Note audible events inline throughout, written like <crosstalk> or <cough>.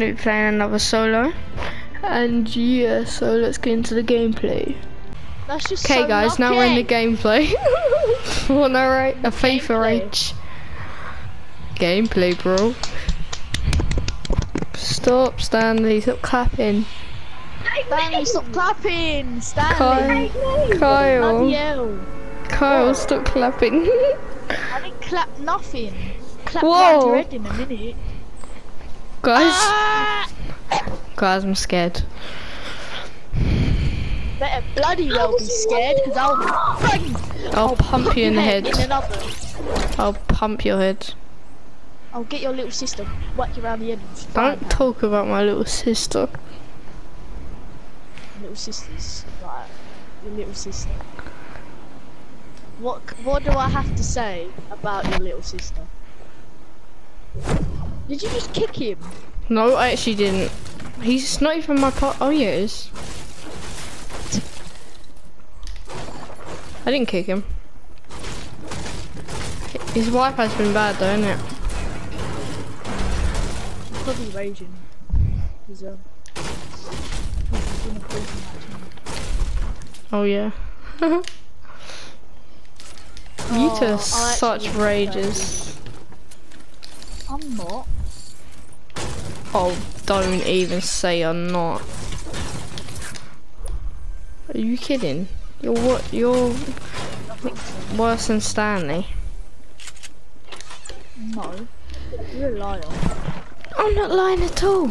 gonna be playing another solo. And yeah, so let's get into the gameplay. That's just Okay so guys, now we're in the gameplay. <laughs> Wanna narrate a FIFA Gameplay. rage? Gameplay, bro. Stop, Stanley, stop clapping. Stanley, stop clapping! Stanley! Kyle, Kyle, Kyle, stop clapping. <laughs> I didn't clap nothing. Clap Whoa. round your in a minute. Guys, Ah! guys, I'm scared. Better bloody well be scared, because I'll! I'll pump you in the head. In. I'll pump your head. I'll get your little sister, whack you around the head. with a frying Don't talk about my little sister. Little sisters, like your little sister. What what do I have to say about your little sister? Did you just kick him? No, I actually didn't. He's not even my part. Oh, yeah, is. I didn't kick him. His wife has been bad though, isn't it? He's probably raging. He's um. he's in a prison match. Oh yeah. <laughs> you Oh, two are such rages. I'm not. Oh, don't even say I'm not. Are you kidding? You're what? You're worse than Stanley. No. You're a liar. I'm not lying at all.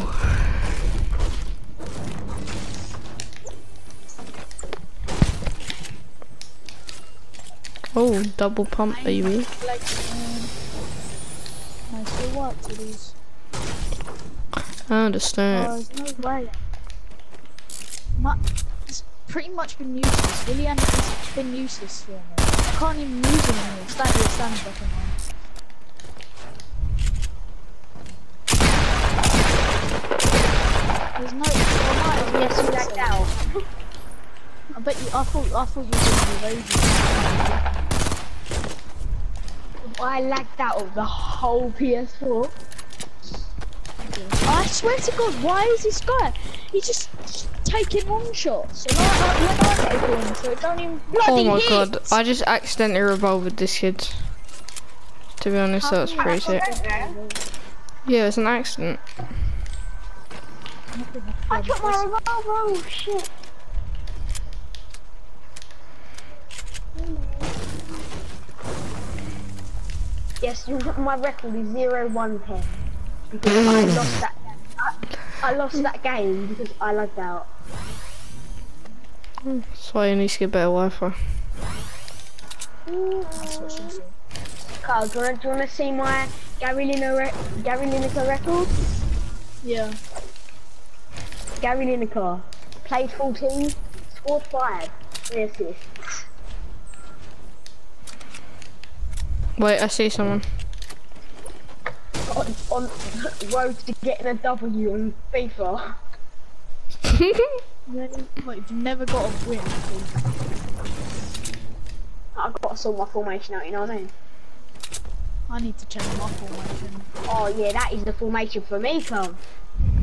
Oh, double pump, baby. Like, um, nice little work these. I understand. Oh, there's no way. My, it's pretty much been useless. Willian has been useless for me. I can't even use him anymore. Stand here, stand back in line. There's no. I might Yes, you use lagged out. <laughs> I bet you. I thought. I thought you were going to be raging. I lagged out of the whole PS4. I swear to God, why is this guy? He's just taking long shots. And I, I, when I take one, so it don't even Oh my hit. god, I just accidentally revolved this kid. To be honest, that was pretty sick. Yeah, it's an accident. I took my revolver, oh shit. Yes, my record is 0 1 10. Because I lost that I, I lost that game because I lagged out. That's why you need to get better Wi-Fi. That's what she said. Carl, do you want, do you want to see my Gary Lineker, re Gary Lineker record? Yeah. Gary Lineker played 14, scored 5, 3 assists. Wait, I see someone. On, on <laughs> road to getting a W on FIFA. <laughs> What, you've never got a win. I've got to sort my formation out, you know what I mean? I need to change my formation. Oh yeah, that is the formation for me, Carl.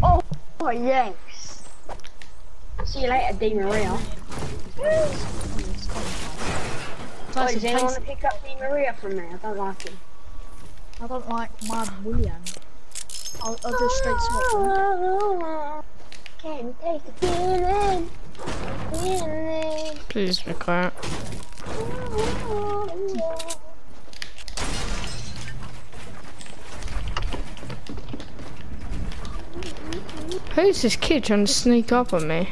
Oh, oh yes. See you later, Di Maria. Oh, Tyson does anyone want to pick up Di Maria from me? I don't like him. I don't like my Willian. I'll, I'll do straight swap. then. Can you take the feeling? Feeling. Please be quiet. Who's this kid trying to sneak up on me?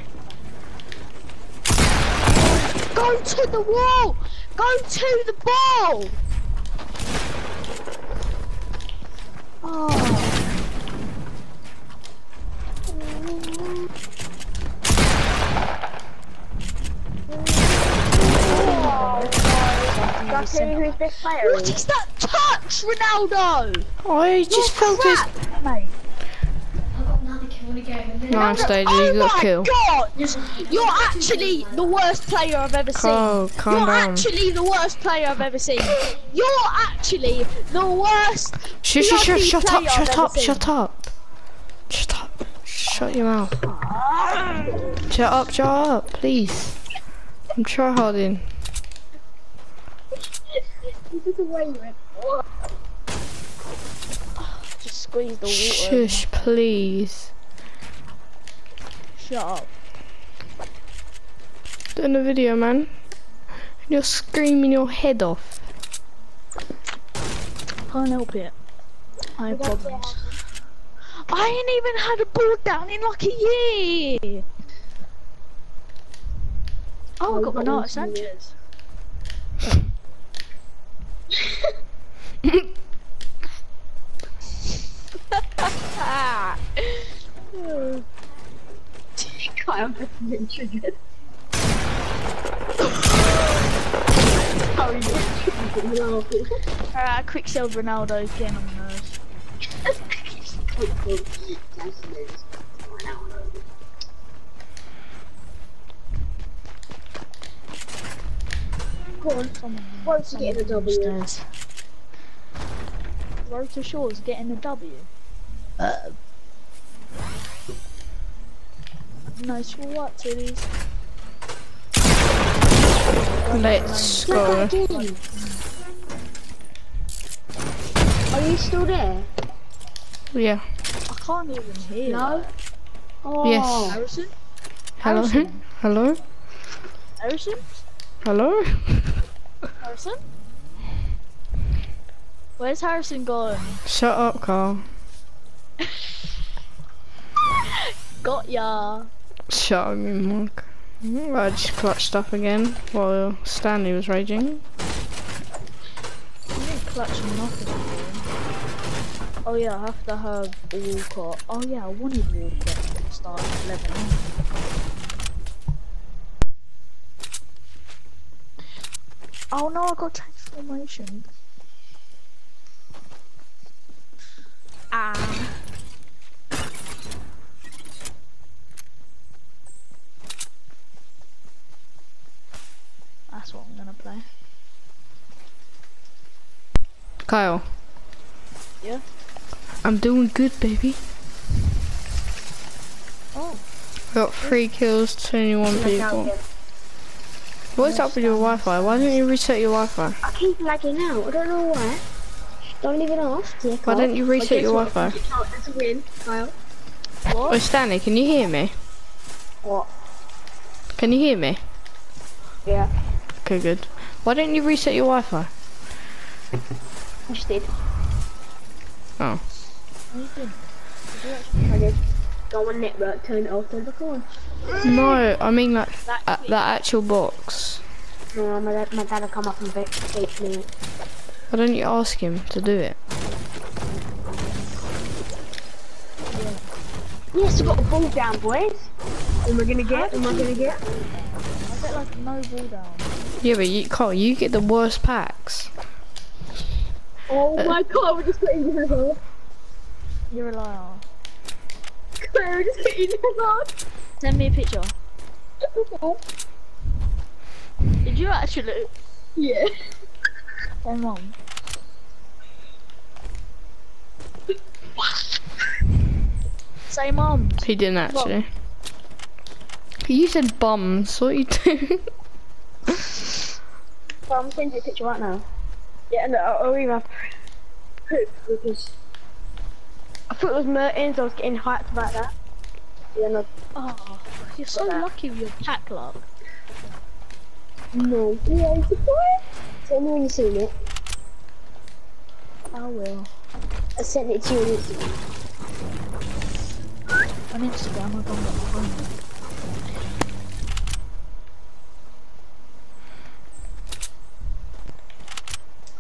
Go to the wall! Go to the ball! Oh. Can I tell you who his best player What is? that touch, Ronaldo? Oh, he just felt his. Mate. Nice stage, oh you got my kill. god! You're actually the worst player I've ever seen. Oh, calm You're down. actually the worst player I've ever seen. You're actually the worst. Shut, shut, shut, bloody shut up, shut up, seen. shut up. Shut up. shut your mouth. Shut up, shut up, please. I'm tryharding. Shush, is the way you went. Just squeeze the water. Shush, please. Shut up. Doing a video, man. You're screaming your head off. Can't help it. I have problems. I ain't even had a ball down in like a year. Oh, I got Renato Sanches. Kyle has been triggered. How are you triggered? Alright, Quicksilver Ronaldo's getting on my nerves. Go on. Someone, What's he getting a W? upstairs. Road to Shaw's getting a W. Uh. Nice for what, titties? Let's go. Are you still there? Yeah. I can't even hear. No. Oh. Yes. Harrison? Hello? Harrison? Hello? Harrison? Hello? Harrison? Where's Harrison gone? Shut up, Carl. <laughs> Got ya. You mug. I just clutched up again while Stanley was raging. Oh yeah, I have to have Walcott. Oh yeah, I wanted Walcott to start at 11. Oh no, I got transformation. Ah. That's what I'm gonna play. Kyle. Yeah? I'm doing good, baby. Oh. Got three kills, 21 people. What's up with your Wi-Fi? Why don't you reset your Wi-Fi? I keep lagging out. I don't know why. Don't even ask. Yeah, Why don't you reset your Wi-Fi? That's a win, Kyle. What? Oh, Stanley, can you hear me? What? Can you hear me? Yeah. Okay, good. Why don't you reset your Wi-Fi? I just did. Oh. What are you doing? I did. Go on network, turn it off, turn it back on. No, I mean like That uh, that actual box. No, my dad, my dad will come up and fix fix me. Why don't you ask him to do it? Yes, we got a ball down, boys. Am I gonna get? Am I gonna get? I get like no ball down. Yeah, but you, Carl, you get the worst packs. Oh uh, my god, we're just putting in the hole. You're a liar. We're just putting in the hole. Send me a picture. Did you actually? Yeah. Oh mom. Say mom. He didn't actually. You said bums. What you doing? <laughs> So I'm sending you a picture right now. Yeah, no, I'll, I'll even have proof because I thought it was Mertens. I was getting hyped about that. Yeah, no, Oh, you're so that. lucky with your pack luck. no. A boy. Tell me when you seen it. I will. I sent it to you on Instagram. On Instagram, I've got my phone.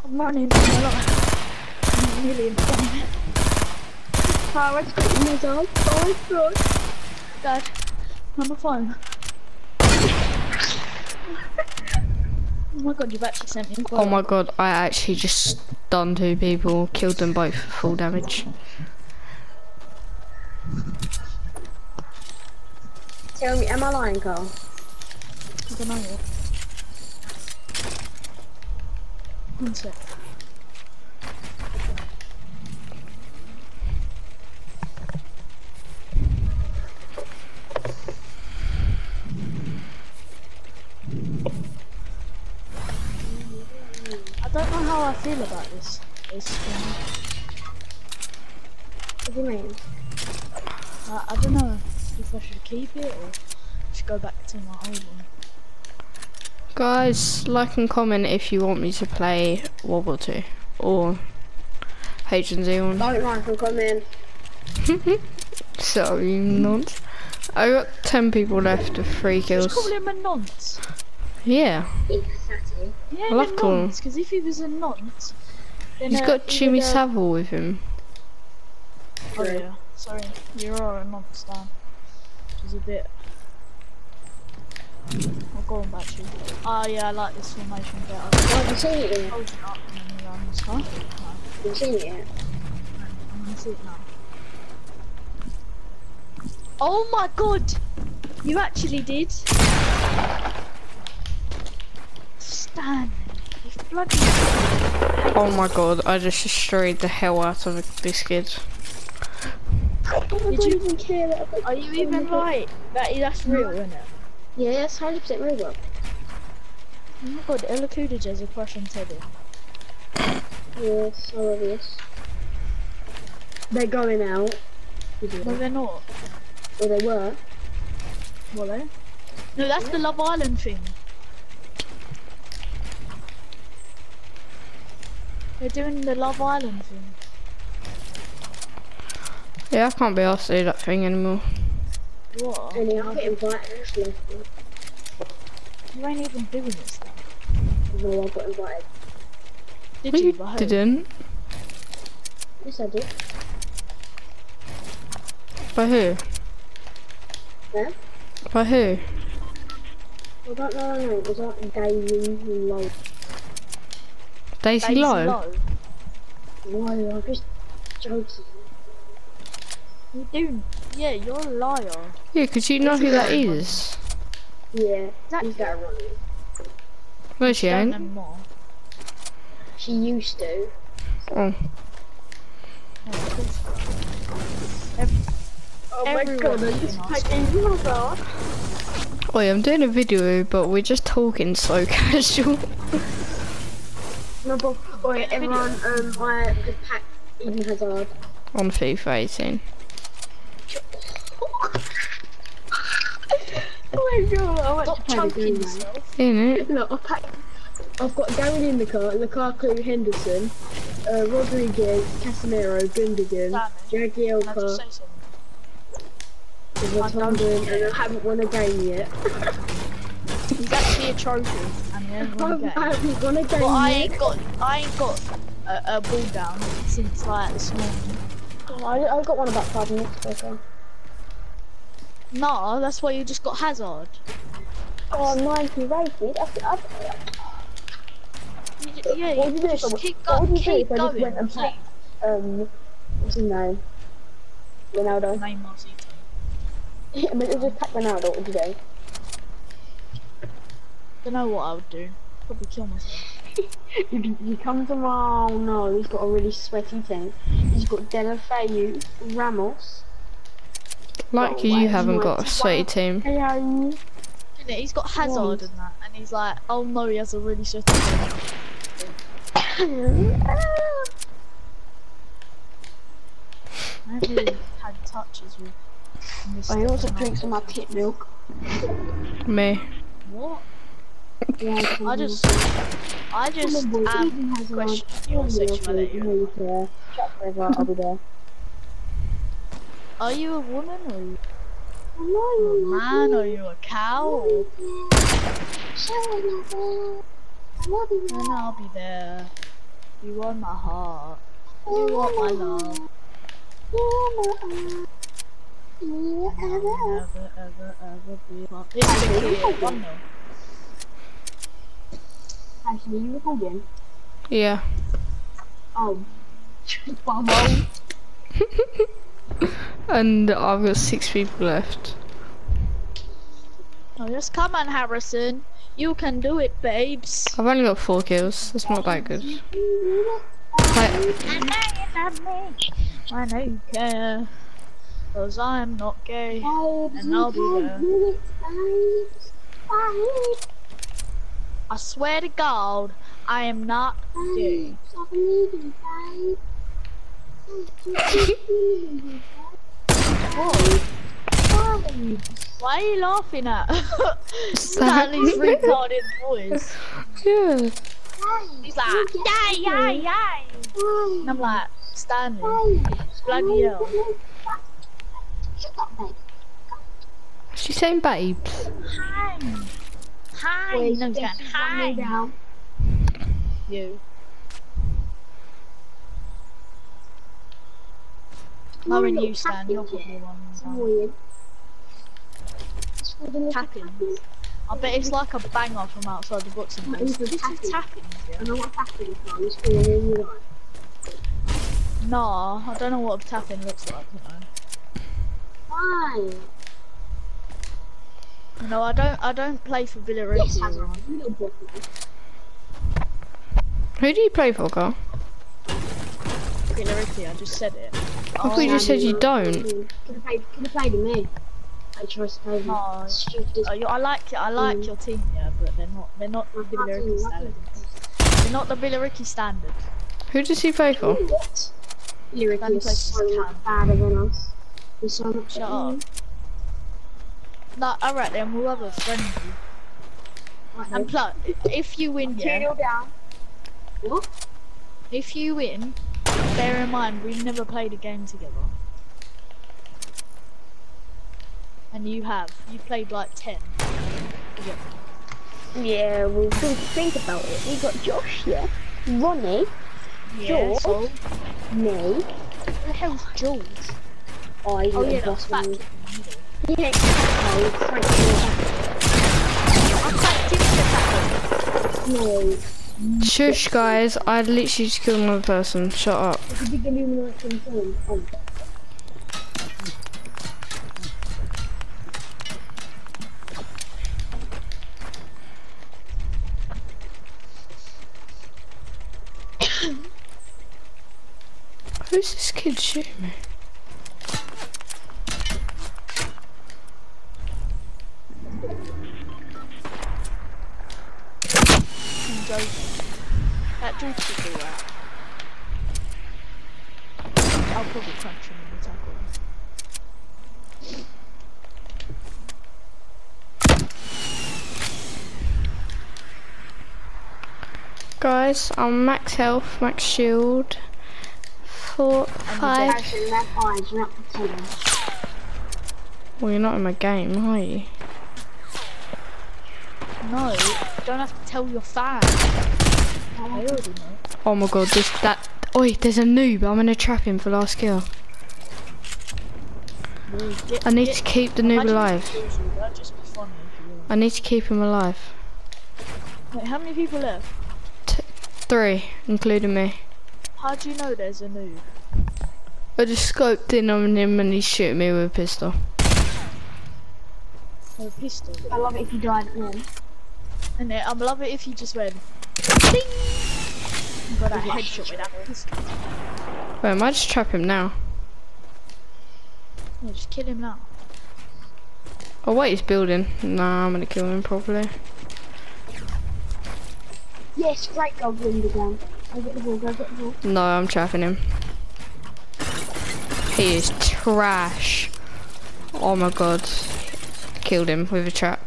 I'm running for my life. I'm nearly in front of it. Oh, I just got your nose Oh my god. Dad, on my phone. oh my god, you've actually sent me a. Oh my god, I actually just stunned two people, killed them both for full damage. Tell me, am I lying, Carl? I don't know One sec. I don't know how I feel about this. This. What do you mean? Uh, I don't know if I should keep it or should go back to my old one. Guys, like and comment if you want me to play World War 2 or H and Z one. Don't mind for coming. <laughs> Sorry, not. I got 10 people left with 3 Just kills. call him a nonce. Yeah, Exactly. Yeah, I love a calling- nonce, because if he was a nonce, then he's uh, got Jimmy would, uh, Savile with him. Oh yeah, sorry, you are a nonce, Dan. Which is a bit. I'll go on back to you. Oh yeah, I like this formation better. Why have you seen it then? Hold it up and then you runs, huh? No, Have you seen it yet? I'm gonna see it now. Oh my god! You actually did! Stan, you bloody. Oh my god, I just destroyed the hell out of a biscuit. Did you- even care that Are you even right? That that's real, isn't it? Yeah, that's 100% real. bro. Oh my god, Ella Coolidge is a crush on Teddy. Yeah, so obvious. They're going out. No, they're not. Or they were. Were they? No, that's the Love Island thing. They're doing the Love Island thing. Yeah, I can't be asked to do that thing anymore. What? And I get invited. That's. You ain't even doing this stuff. No, I got invited. Did Well, you? you didn't. Yes, I did. By who? Yeah? By who? I don't know her name. It was like Daisy Lowe. Daisy, Daisy Lowe? Lowe. No, I'm just joking. You do. Yeah, you're a liar. Yeah, because you know who that is. Yeah, That- he's that running. No, she Don't ain't. anymore. She used to. Oh. No, of course not. Ev- Oh Everyone I is just nice. typed in oh my god. Wait, I'm doing a video, but we're just talking so <laughs> casual. No, but wait, everyone, um, I just packed Eden Hazard. on FIFA 18. My god, I went Stop to play the choking game, man. yourself. Isn't it? Look, I packed. I've got Gary in the car, Lukaku, Henderson, uh, Rodriguez, Casemiro, Gundogan, Damn Can I Jagielka, just say something? Vertonghen, and I haven't won a game yet. <laughs> He's actually a trophy, and he hasn't won a game. I haven't won a game But I yet. ain't got, I ain't got a, a ball down since like this morning. Oh, I, I got one about five minutes ago. No, that's why you just got Hazard. Oh, 90 rated. I, I, ju- yeah, What you you just I- keep, what go, do keep I going. went and please. um, what's his name? Ronaldo. Neymar Zito. <laughs> I mean, it just pack Ronaldo. What would you do? Don't know what I would do. Probably kill myself. He, he comes around. Oh no, he's got a really sweaty team. He's got Deulofeu, Ramos. Like Oh, you haven't got a sweaty team. Isn't it? He's got Hazard Right. and that, and he's like, oh no, he has a really sweaty team. I haven't really had touches with. I also drink some of my pit milk. Me. What? Yeah, I just, I just Come on, boys, am Eden Hazard. your Come on, boys, sexuality. You know you care. Chat forever. I'll be there. Are you a woman or are you I a know man? Are you a cow? Or... you. And I'll be there. You are my heart. You are my love. Never, ever, ever be apart. It's the kid. One nil. Actually, you recording? Yeah. Oh. <laughs> Bummo. <laughs> And I've got six people left. Oh, just come on, Harrison. You can do it, babes. I've only got four kills. That's not that good. I know you love me. I know you care. Cause I'm not gay. And I'll be there. I swear to God, I am not gay. Stop leaving, babe. What? Why? Why are you laughing at <laughs> Stanley. Stanley's retarded voice? Yeah. He's like, yay, yay, yay. And I'm like, Stanley, bloody hell. Shut up, babe. She's saying babes. Hi. Hi. Wait, no, yes, Jan. you Hi. want me down? You. More than Little you, Stan. You're tapping, probably one. It's Stan. weird. It's for the little Tapping. tapping. I bet it's like a banger from outside the boxing What place. is the This is tapping? tapping, yeah? I know what tapping is from. It's for the little. Nah, I don't know what tapping looks like. You know. Why? No, I don't. I don't play for Billericay. Yes, Hazard. You little boy. Who do you play for, Carl? Billericay. I just said it. I thought you just said you don't. Could have played, could have played with me. I trust to play with No. Stupid. Oh, you, I like it. I like Mm. your team, yeah, but they're not. They're not the I'm Billericay happy, standard. They're not the Billericay standard. Who does he play for? What? Lyric Danny is plays so for much Cam. badder than us. He's so much Shut up. No, alright then. We'll have a friendly. Right, And plus, if you win, Two yeah. nil down. What? If you win, bear in mind we've never played a game together. And you have. You played like ten. together. Yeah, well, think, think about it. We got Josh, yeah. Ronnie, Yeah. George? So, me. who the hell's George? I Oh yeah, that boss fat man. kid in the middle. Yeah, oh, Frank I'm quite timid No. Shush, guys. I literally just killed another person. Shut up. Who's this kid shooting me? I'm. That George should do that. I'll probably crunch him in the tackle. Guys, I'm max health, max shield. Four, five. Actually, that eyes are up to ten. Well, you're not in my game, are you? No, don't have to tell your fans. They already know. Oh my god, this that. Oi, there's a noob. I'm gonna trap him for last kill. Well, get- I need get- to keep the noob alive. you, That'd just be funny if you I need to keep him alive. Wait, how many people left? Three, including me. How do you know there's a noob? I just scoped in on him and he's shooting me with a pistol. Or a pistol? I love it if you died at then. And then, I love it if you just went ding got a headshot with that pistol. Wait, I might just trap him now. Yeah, just kill him now. Oh wait, he's building. Nah, I'm gonna kill him properly. Yes, great goal, wind again. Go get the ball, go get the ball. No, I'm trapping him. He is trash. Oh my god. Killed him with a trap.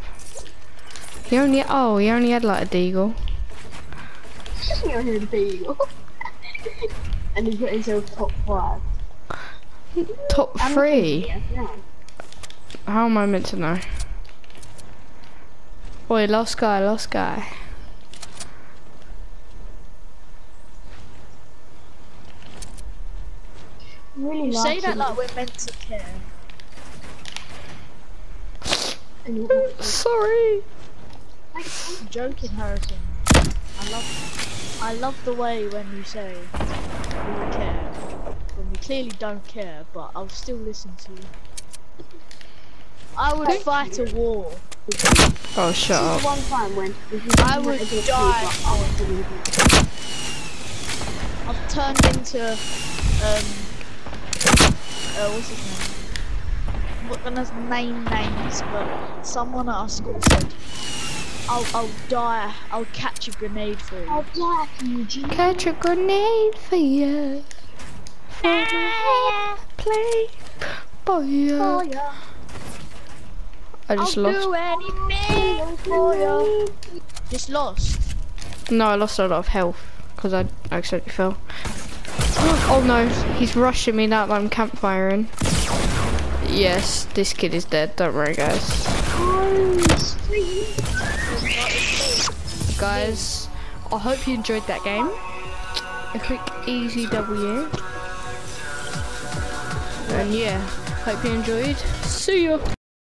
He only, oh, he only had like a deagle. You're here to be And he put himself top five. Top I'm three? Yeah, yeah. How am I meant to know? Oi, lost guy, lost guy. Really You say that like we're meant to care. <laughs> Sorry. I'm joking, Harrison. I love, I love the way when you say we care. When we clearly don't care, but I'll still listen to you. I would fight a war. Oh, shut This is up. the one time when I didn't would want to get die. people, I would do it. I've turned into, um, uh, what's his name? I'm not gonna name names, but someone at our school said, I'll, I'll die. I'll catch a grenade for you. I'll die for you, G. Catch a grenade for you. For ah, my play for you. Oh, yeah. I just I'll lost. do anything for you. Just lost. No, I lost a lot of health because I accidentally fell. <gasps> Oh no, he's rushing me now that I'm campfiring. Yes, this kid is dead. Don't worry, guys. Oh, sweet. Guys, I hope you enjoyed that game. A quick, easy W. And yeah, hope you enjoyed. See ya.